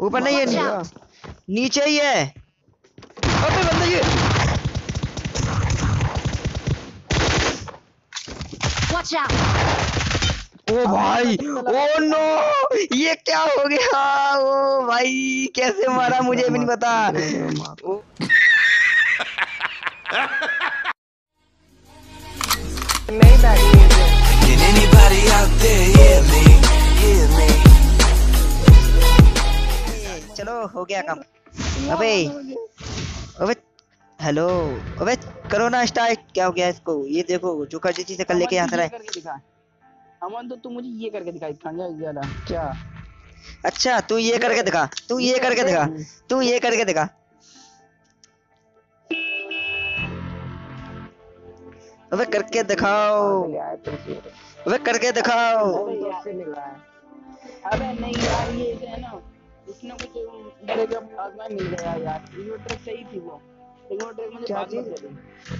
ऊपर नहीं है नीचे। नीचे ही है। अबे बंदा ये वॉच आउट ओ भाई ओ नो ये क्या हो गया? ओ भाई कैसे मारा मुझे भी नहीं पता। Nobody out there. चलो हो गया काम। अबे। अबे हेलो अबे करो ना स्टार्ट क्या हो गया इसको? ये देखो जो खर्ची से कल लेके यहाँ से रहा। है अमन तो तू मुझे ये करके दिखाई खांजा ज़्यादा क्या? अच्छा तू ये करके दिखा तू ये करके दिखा तू ये करके दिखा। अबे करके दिखाओ। अबे करके दिखाओ। अबे नहीं यार ये है ना उसने कुछ मेरे को आजमा मिल गया यार। ये ट्रिक सही थी वो। लेकिन वो ट्रिक मुझे चली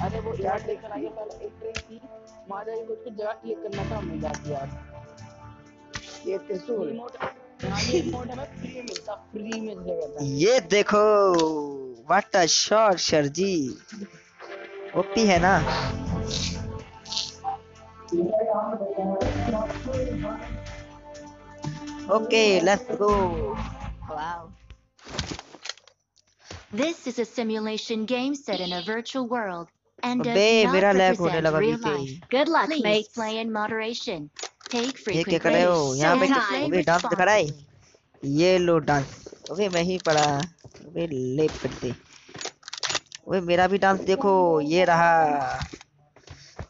अरे वो यार ट्रिक आगे पहले एक ट्रिक थी माजा ये कुछ जगह क्लिक करना था मिल जाती यार। ये त्रिशूल रिमोट हाँ। ये रिमोट हमें फ्री में मिलता फ्री में जगह था। ये देखो what a shot sir ji OP है ना? Okay let's go wow This is a simulation game set in a virtual world and does अबे, not मेरा lag होने लगा real life. Good luck, Please play in moderation. Take ये frequent कर रहे हो breaks. यहाँ पे and क्या- अबे डांस दिखा रहा है responsibly. ये लो डांस अबे मैं ही पड़ा अबे ले से अबे मेरा भी डांस देखो ये रहा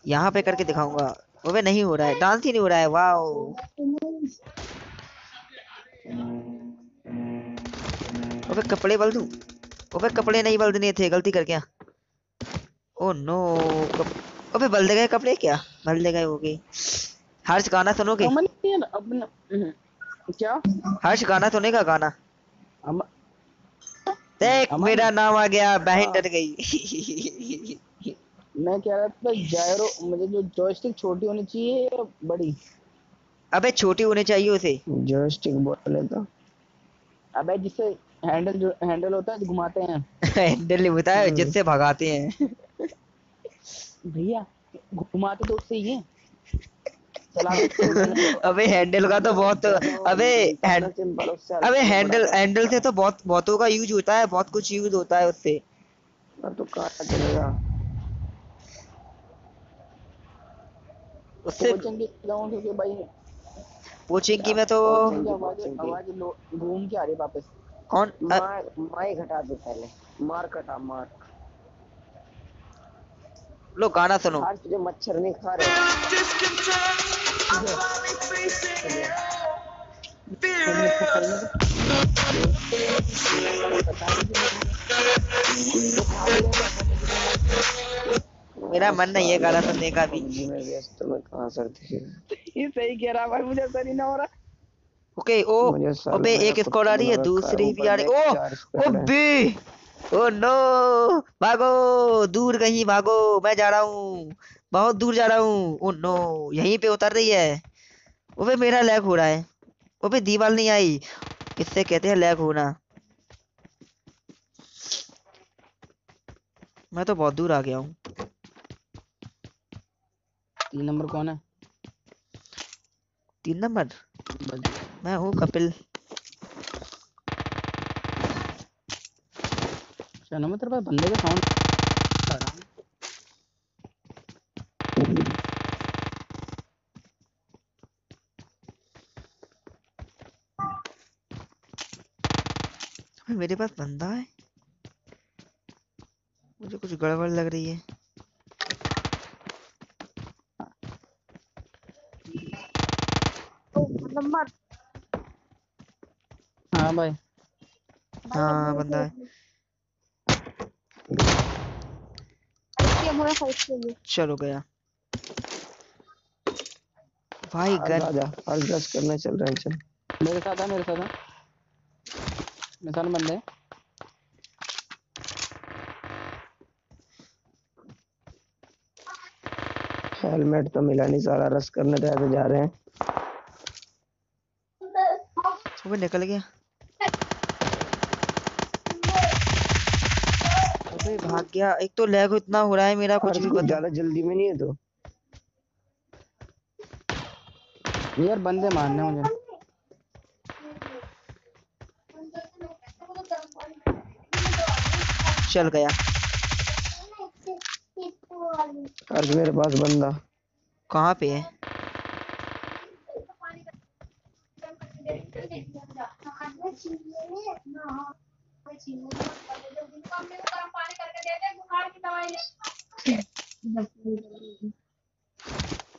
यहाँ पे करके दिखाऊँगा अबे नहीं हो रहा है डांस ही नहीं हो रहा है वाओ अबे कपड़े बल दूँ? अबे कपड़े नहीं बल देने थे गलती कर गया। ओ नो कप... अबे बल दे गए कपड़े क्या? बल दे गए हो गए हर्ष गाना सुनोगे? अमन हम्म, क्या? हर्ष गाना सुनेगा गाना? अमन देख? मेरा नाम आ गया बहन हाँ। डर गई। मैं कह रहा था जायरो मुझे जो जॉयस्टिक छोटी होनी चाहिए या बड़ी? अबे छोटी होनी चाहिए उसे। जॉयस्टिक बोले तो। अबे जिससे हैंडल जो हैंडल होता है जो घुमाते हैं। हैंडल नहीं होता है जिससे भगाते हैं। भैया घुमाते तो उससे ही है। तो अबे हैंडल का तो बहुत अबे हैंड अबे हैंडल हैंडल से तो बहुत बहुतों का यूज़ होता है बहुत कुछ यूज़ होता है उससे। तो कहाँ चलेगा? उससे कोचिंग की की तो आवाज़ घूम के आ रही वापस। कौन? अ- मार माई घटा दो पहले। मार घटा मार। लो गाना सुनो। आज तुझे मच्छर नहीं खा रहे। मेरा मन नहीं है गाना सुनने का भी मैं व्यस्त में कहाँ सर ये सही कह रहा भाई मुझे सर ही ना हो रहा। ओके ओ अबे एक स्क्वाड आ रही है दूसरी भी आ रही ओ ओ बे ओ नो भागो दूर कहीं भागो मैं जा रहा हूँ बहुत दूर जा रहा हूँ ओ नो यहीं पे उतर रही है ओबे मेरा लैग हो रहा है ओबे दीवार नहीं आई इससे कहते हैं लैग होना मैं तो बहुत दूर आ गया हूँ तीन नंबर कौन है तीन नंबर मैं हूँ कपिल। चलो मैं तेरे पास बंदे का साउंड मेरे पास बंदा है? मुझे कुछ गड़बड़ लग रही है। हाँ भाई। हाँ बंदा है। चलो गया। भाई गन आजा हर गश करने चल रहे हैं चल। मेरे साथ है मेरे साथ है। मेरे साथ बंदे हेलमेट तो मिला नहीं सारा रस करने तो ऐसे जा रहे हैं। वो निकल गया। अबे भाग गया। एक तो लैग इतना हो रहा है मेरा कुछ भी पता ज़्यादा जल्दी में नहीं है तो। यार बंदे मारने मुझे। चल गया। अर्ज़ मेरे पास बंदा। कहाँ पे है?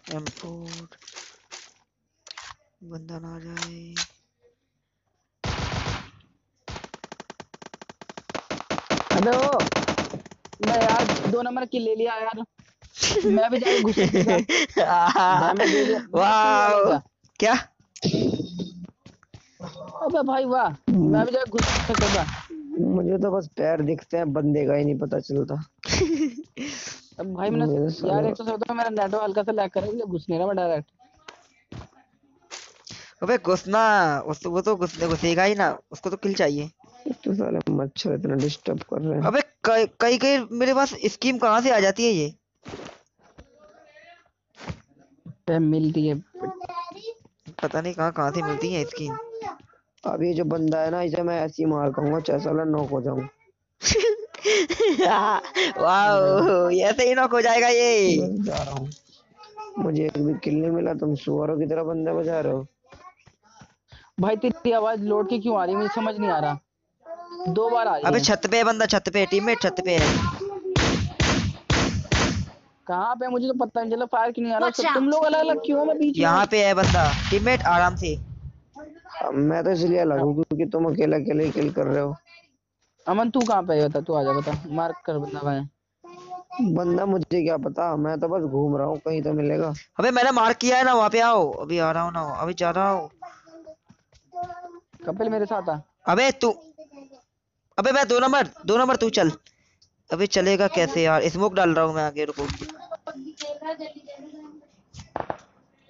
M4 बंदा ना आ जाए। ओ मैं यार दो नंबर की ले लिया यार। मैं भी जाके घुस। वाह क्या? अबे भाई वाह। मैं भी जाके घुस सकता मुझे तो बस पैर दिखते हैं बंदे का ही नहीं पता चलता। अब भाई मैंने यार एक तो सोचा मेरा नेटवर्क हल्का सा लैग कर रहा है घुस नहीं रहा मैं डायरेक्ट अबे घुसना उस वो तो घुस घुसेगा ही ना उसको तो किल चाहिए। तो साले मच्छर इतना डिस्टर्ब कर रहे हैं। अबे कई कई कई मेरे पास स्कीम कहाँ से आ जाती है ये? मिलती है। पता नहीं कहाँ कहाँ से मिलती है स्कीम अब ये जो बंदा है ना इसे मैं ऐसी मार कहूँगा चाहे साला नॉक हो जाऊँ वाह ऐसे ही नॉक हो जाएगा ये। जा रहा हूँ। मुझे एक भी किल नहीं मिला तुम सुअरों की तरह बंदे बजा रहे हो। भाई तेरी आवाज़ लोड के क्यों आ रही है? मुझे समझ नहीं आ रहा। दो बार आ रही अबे छत पे है बंदा छत पे टीममेट छत पे है। कहाँ पे मुझे तो पता नहीं चला फायर क्यों नहीं आ रहा? तुम लोग अलग अलग क्यों हो? मैं बीच में यहाँ पे है बंदा टीममेट आराम से। मैं तो इसलिए अलग हूँ क्योंकि तुम अकेले अकेले ही किल कर रहे हो। अमन तू कहाँ पे बता तू आजा बता। मार्क कर बंदा भाई। बंदा मुझे क्या पता? मैं तो बस घूम रहा हूँ कहीं तो मिलेगा। अबे मैंने मार्क किया है ना वहाँ पे आओ। अभी आ रहा हूँ ना अभी जा रहा हूँ। कपिल मेरे साथ आ। अबे तू अबे मैं दो नंबर दो नंबर तू चल। अबे चलेगा कैसे यार? स्मोक डाल रहा हूँ मैं आगे रुको।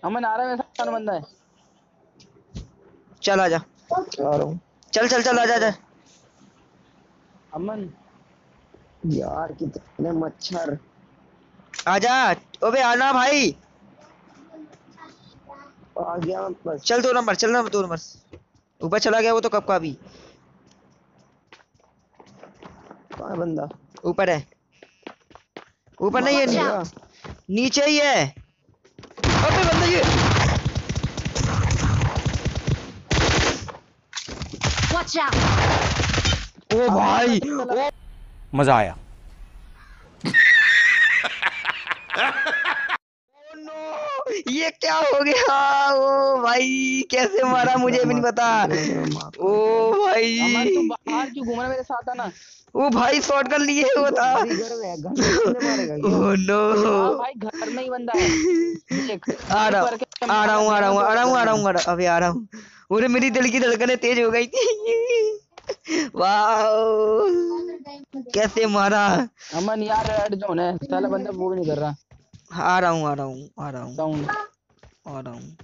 अमन आ रहा है मेरे साथ बंदा है? चल आजा। आ रहा हूँ। चल चल चल आजा आजा। अमन। यार कितने मच्छर। आजा। अबे आना भाई। आ गया बस। चल दो नंबर चल ना दो नंबर। ऊपर चला गया वो तो कब का भी कहाँ है बंदा? ऊपर है। ऊपर नहीं है. नीचे ही है। अबे बंदा ये Watch out! ओ भाई ओ मज़ा आया। नो ये क्या हो गया? ओ भाई कैसे मारा मुझे भी नहीं पता। ओ अमन तू भाई बाहर क्यों घूम रहा मेरे साथ आना ओ भाई शॉट कर लिए वो था? ओ नो हाँ भाई घर में ही बंदा है। आ रहा ऊपर आ रहा हूँ आ रहा हूँ आ रहा हूँ आ रहा हूँ आ रहा हूँ। अभी आ रहा हूँ। अरे मेरी दिल की धड़कनें तेज हो गई थी। वाओ। कैसे मारा? अमन यार रेड जोन है। साला बंदा वो भी नहीं कर रहा। आ रहा हूँ आ रहा हूँ आ रहा हूँ। साउंड आ रहा हूँ।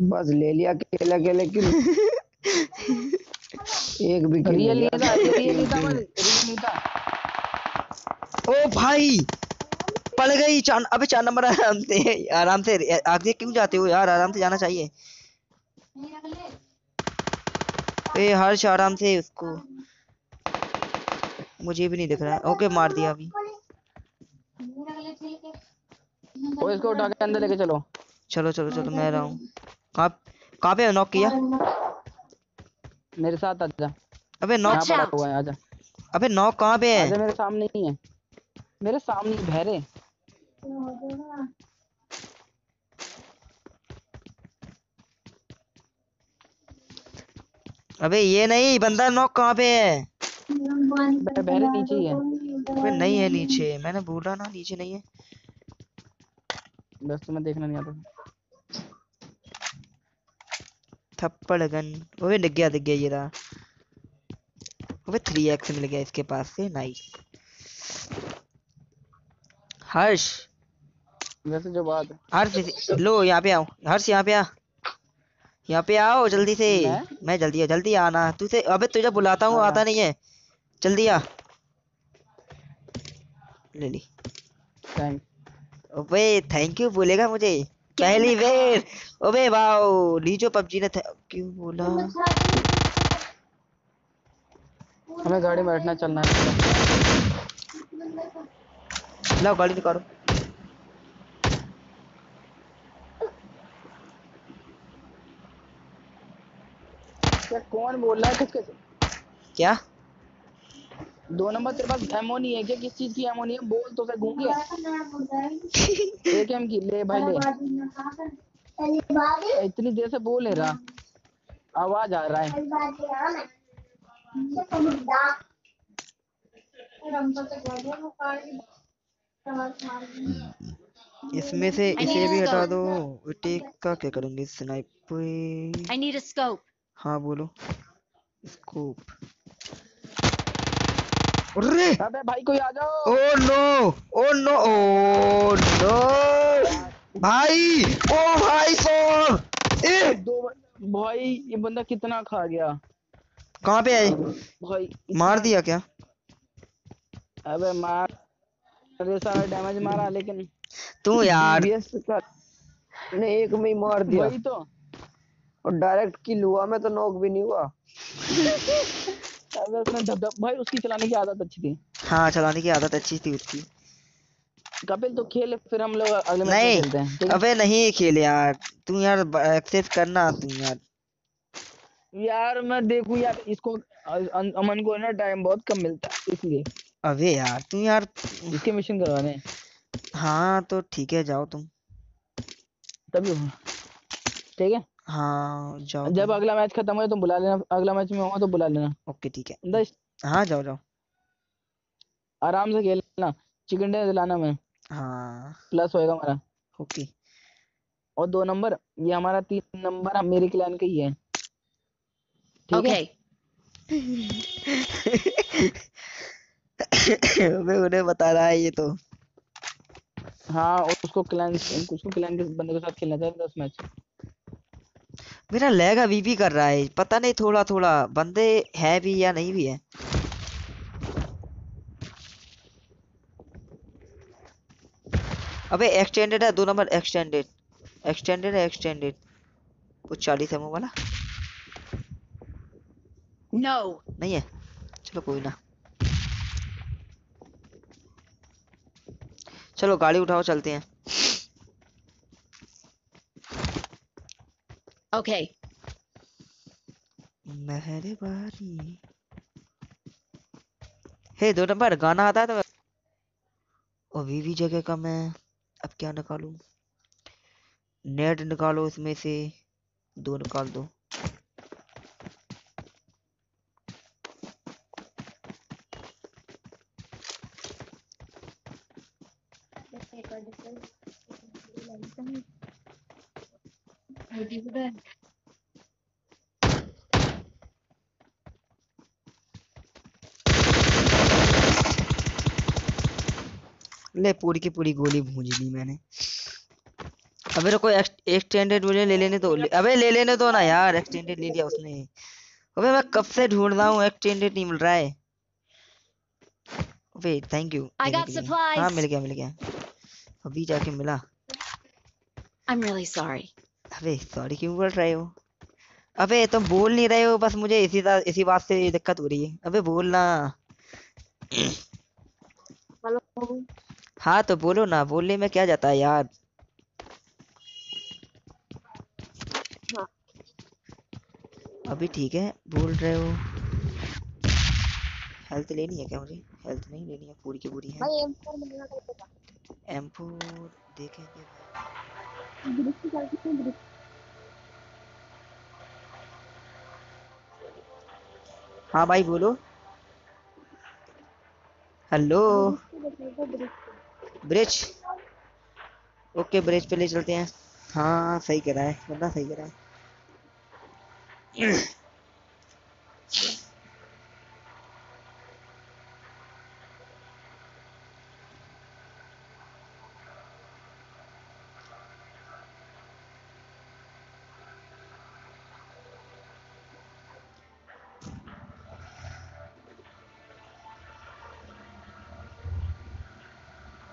बस ले लिया अकेले अकेले किल एक भी किल रियल। रियल ओ भाई! पड़ गई चार अबे चार नंबर आराम से आराम से आगे क्यों जाते हो यार? आराम से जाना चाहिए। ए हर्ष आराम से उसको। मुझे भी नहीं दिख रहा है। ओके मार दिया अभी। वो इसको उठा के अंदर लेके चलो। चलो चलो चलो मैं रहा हूँ। कहाँ कहाँ पे नॉक किया? मेरे साथ आजा। अबे नॉक हुआ है आजा। अबे नॉक कहाँ पे है? मेरे सामने ही है। मेरे सामने ही अबे ये नहीं बंदा नॉक कहाँ पे है? बह- बहरे नीचे ही है। अबे नहीं है नीचे मैंने बोला ना नीचे नहीं है। बस तुम्हें देखना नहीं आता। थप्पड़ गन अबे दिख गया दिख गया ये रहा। अबे थ्री एक्स मिल गया इसके पास से नाइस हर्ष! वैसे जो बात है। हर्ष लो यहाँ पे आओ। हर्ष यहाँ पे आ। यहाँ पे आओ जल्दी से। मैं? मैं जल्दी आ जल्दी आना। तुझे अबे तुझे बुलाता हूँ। आता नहीं है। जल्दी आ। ले ली। अबे थैंक यू बोलेगा मुझे। पहली बेर। अबे वाओ। लीजो पबजी ने क्यों बोला? हमें गाड़ी में बैठना चलना है। लाओ गाड़ी निकालो। क्या कौन बोल रहा है किस किस? क्या? दो नंबर तेरे पास एमओ नहीं है क्या? किस चीज़ की एमओ नहीं है? बोल तो से गूँगे। एक एम की ले भाई ले। इतनी देर से बोल नहीं रहा। आवाज़ आ रहा है। इसमें से इसे भी हटा दो। टेक का क्या करूँगी? Sniper I need a scope. हाँ बोलो। स्कोप अरे! अबे भाई कोई आ जाओ। Oh no oh no oh no भाई! ओ भाई साहब ए! दो भाई ये बंदा कितना खा गया? कहाँ पे आए? भाई मार दिया क्या? अबे मार। अरे सारा डैमेज मारा लेकिन तू यार। ने एक में ही मार दिया। वही तो। और डायरेक्ट किल हुआ मैं तो नॉक भी नहीं हुआ। अबे उसने भाई उसकी चलाने की आदत अच्छी थी। हाँ चलाने की आदत अच्छी थी उसकी। कपिल तो खेल फिर हम लोग अगले मैच खेलते हैं ठीक है? अबे नहीं खेल यार। तू यार एक्सेप्ट करना तू यार। यार मैं देखूँ यार इसको अमन को ना टाइम बहुत कम मिलता है इसलिए। अबे यार तू यार इसके मिशन करवाने हाँ। तो ठीक है जाओ तुम। तभी ठीक है? हाँ जाओ जब अगला मैच खत्म हो तो बुला लेना अगला मैच में होगा तो बुला लेना। ओके ठीक है। दस हाँ जाओ जाओ। आराम से खेलना चिकन डिनर दिलाना मैं हाँ। प्लस होएगा हमारा। ओके। और दो नंबर ये हमारा तीन नंबर मेरे क्लैन का ही है। ठीक है? अबे उन्हें बता रहा है ये तो। हाँ उसको क्लैन उसको क्लैन के बंदे के साथ खेलना चाहिए दस मैच। मेरा लैग अभी भी कर रहा है। पता नहीं थोड़ा थोड़ा बंदे है भी या नहीं भी है। अबे एक्सटेंडेड है दो नंबर एक्सटेंडेड एक्सटेंडेड है एक्सटेंडेड वो चालीस एमओ वाला? No. नहीं है। चलो कोई ना। चलो गाड़ी उठाओ चलते हैं। Okay. मेहरबानी। हे, दो नंबर, गाना आता है तो अभी भी जगह कम है अब क्या निकालूं? नेट निकालो इसमें से, दो निकाल दो ले पूरी की पूरी गोली भूंज ली मैंने। अबे रुको एक्सटेंडेड मुझे ले लेने दो ले, अबे ले लेने दो ना यार एक्सटेंडेड ले लिया उसने। अबे मैं कब से ढूंढ रहा हूँ एक्सटेंडेड नहीं मिल रहा है। अबे थैंक यू I got हाँ मिल गया मिल गया। अभी जाके मिला। I'm really sorry. अबे सॉरी क्यों बोल रहे हो? अबे तुम बोल नहीं रहे हो बस मुझे इसी ता- इसी बात से दिक्कत हो रही है। अबे बोलना। हाँ तो बोलो ना बोलने में क्या जाता है यार? अभी ठीक है बोल रहे हो। हेल्थ लेनी है क्या मुझे? हेल्थ नहीं लेनी है पूरी की पूरी है। एम फोर देखेंगे हाँ भाई बोलो। हेलो ब्रिज ओके ब्रिज पे ले चलते हैं। हाँ सही कह रहा है, बंदा सही कह रहा है।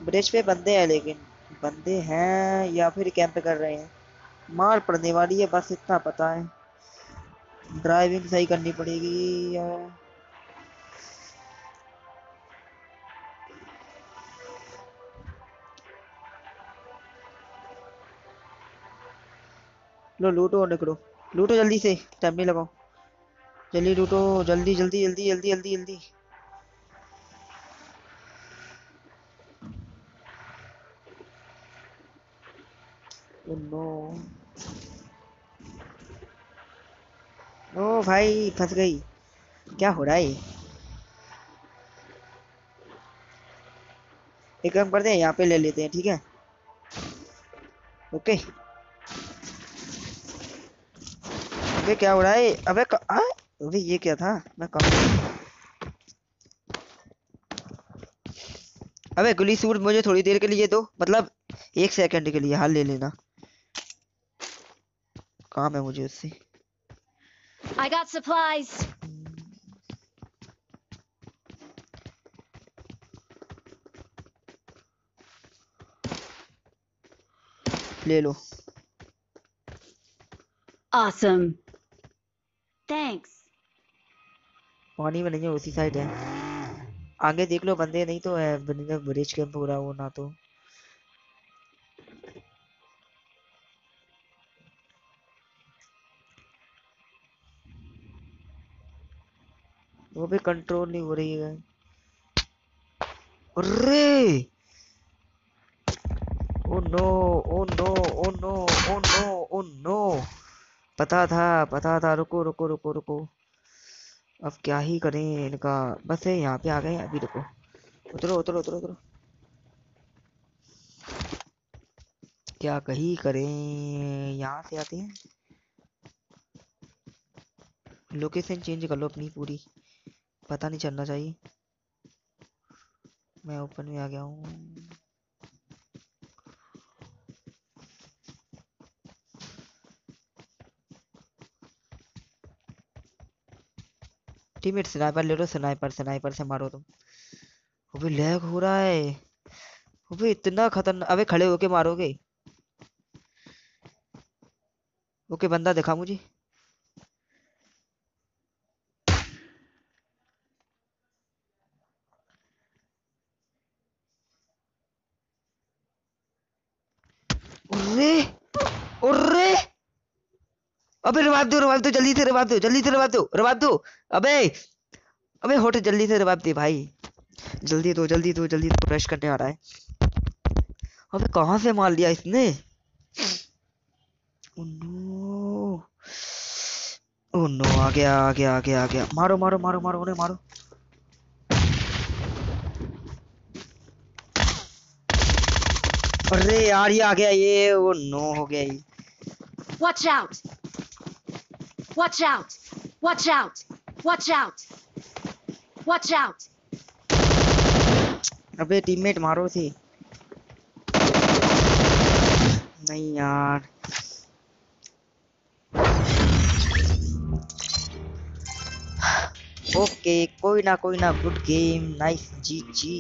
ब्रिज पे बंदे हैं, लेकिन बंदे हैं या फिर कैंप कर रहे हैं। मार पड़ने वाली है, बस इतना पता है। ड्राइविंग सही करनी पड़ेगी या लो, लूटो, निकलो। लूटो जल्दी से टाइम नहीं लगाओ। जल्दी लूटो, जल्दी जल्दी जल्दी जल्दी जल्दी जल्दी। नो ओ भाई, फंस गई। क्या हो रहा है? एक काम करते हैं, यहाँ पे ले लेते हैं, ठीक है? ओके। अबे, क्या हो रहा है? अबे? अबे, ये क्या था? मैं कहा अबे, गुली सूट मुझे थोड़ी देर के लिए दो। मतलब एक सेकंड के लिए, हाल ले लेना। काम है मुझे उससे I got supplies. ले लो Awesome. Thanks. पानी में नहीं है उसी साइड है आगे देख लो बंदे नहीं तो है ब्रिज कैंप हो रहा वो ना तो वो भी कंट्रोल नहीं हो रही है। अरे! ओ no oh no oh no oh no oh no पता था पता था। रुको रुको रुको रुको। अब क्या ही करें इनका? बस ये यहाँ पे आ गए अभी, रुको। उतरो उतरो उतरो उतरो। क्या कही करें? यहाँ से आते हैं। लोकेशन चेंज कर लो अपनी पूरी। पता नहीं चलना चाहिए। मैं ओपन में आ गया हूँ। टीममेट स्नाइपर ले लो स्नाइपर स्नाइपर से मारो तुम। अबे लैग हो रहा है। अबे इतना खतरनाक अबे खड़े होके मारोगे। ओके, बंदा दिखा मुझे अरे अरे अबे रिवाइव दो रिवाइव दो, जल्दी से रिवाइव दो, जल्दी से रिवाइव दो रिवाइव दो। अबे अबे होट जल्दी से रिवाइव दे भाई। जल्दी दो जल्दी दो जल्दी दो रश करने आ रहा है। अबे कहाँ से मार लिया इसने? नो। ओ नो, आ गया आ गया आ गया आ गया। मारो मारो मारो मारो, उन्हें मारो। अरे यार, ये आ गया, ये, ओ नो, हो गया ये। Watch out! Watch out! Watch out! Watch out! Watch out! अबे टीममेट मारो थे नहीं यार ओके कोई ना कोई ना good game nice G G